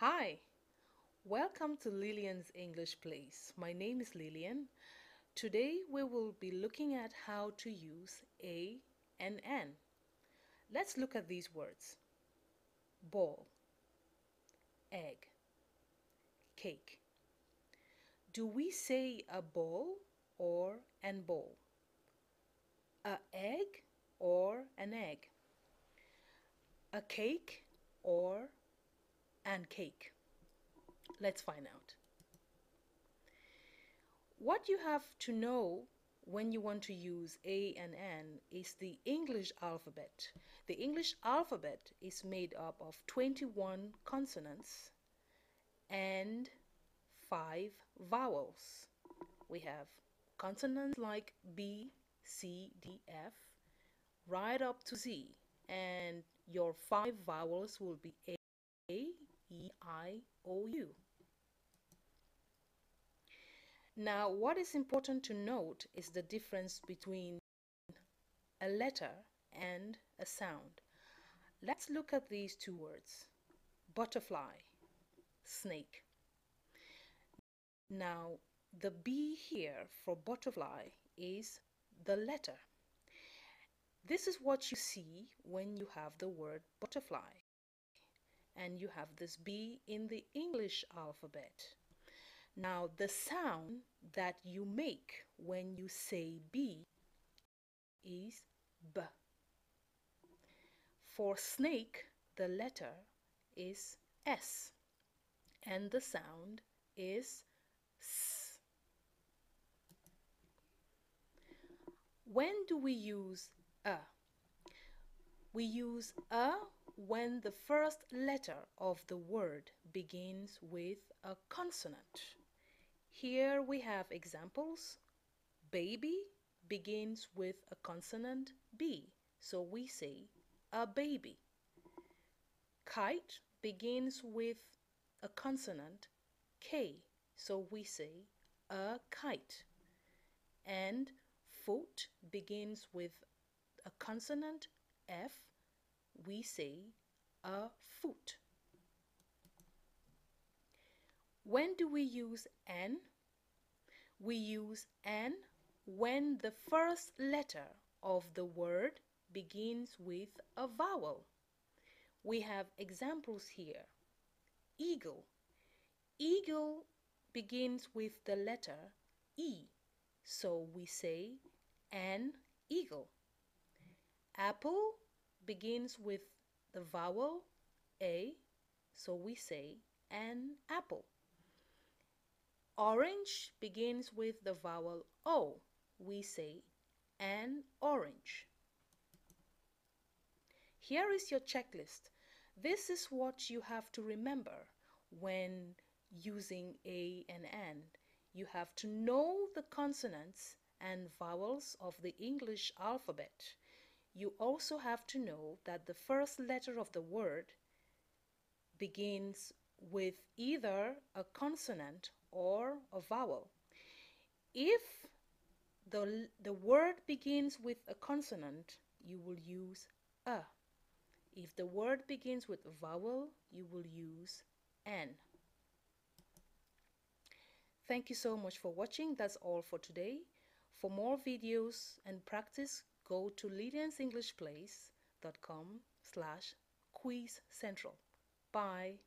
Hi, welcome to Lilian's English Place. My name is Lillian. Today we will be looking at how to use A and An. Let's look at these words. Ball, egg, cake. Do we say a ball or an ball? A egg or an egg? A cake or cake? Let's find out. What you have to know when you want to use A and An is the English alphabet. The English alphabet is made up of 21 consonants and 5 vowels. We have consonants like B, C, D, F, right up to Z. And your five vowels will be A, E, I, O, U. Now, what is important to note is the difference between a letter and a sound. Let's look at these two words. Butterfly, snake. Now, the B here for butterfly is the letter. This is what you see when you have the word butterfly. And you have this B in the English alphabet. Now, the sound that you make when you say B is B. For snake, the letter is S and the sound is S. When do we use a? We use a when the first letter of the word begins with a consonant. Here we have examples. Baby begins with a consonant B, so we say a baby. Kite begins with a consonant K, so we say a kite. And foot begins with a consonant F, we say a foot. When do we use An? We use An when the first letter of the word begins with a vowel. We have examples here. Eagle. Eagle begins with the letter E, so we say an eagle. Apple begins with the vowel A, so we say an apple. Orange begins with the vowel O. We say an orange. Here is your checklist. This is what you have to remember when using A and An. You have to know the consonants and vowels of the English alphabet. You also have to know that the first letter of the word begins with either a consonant or a vowel. If the, the word begins with a consonant, you will use a. If the word begins with a vowel, you will use an. Thank you so much for watching. That's all for today. For more videos and practice, go to liliansenglishplace.com slash quiz central. Bye.